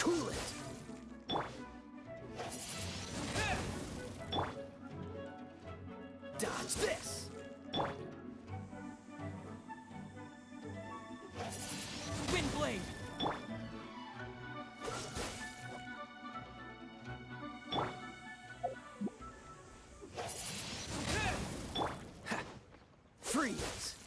Cool it! Dodge this! Wind blade! Freeze!